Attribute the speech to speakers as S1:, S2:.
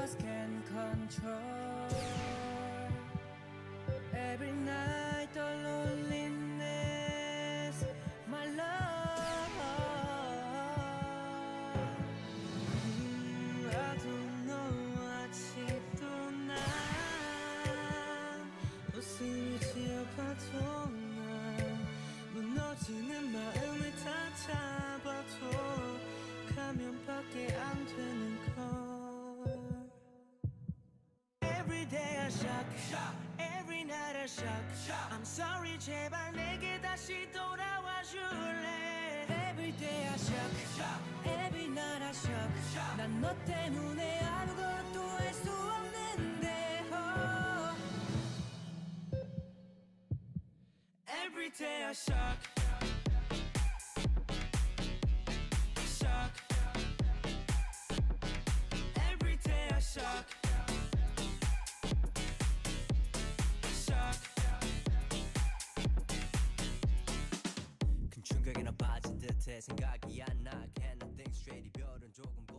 S1: lost can control. Every night the loneliness, my love. Mm, I don't know 아직도 난 웃음을 지어봐도 Shock, every night I shock. I'm sorry 제발 내게 다시 돌아와 줄래 Every day I shock, every night I shock. 난 너 때문에 아무것도 할 수 없는데 oh. Every day I shock Shock 생각이 안나 Cannot think straight 이별은 조금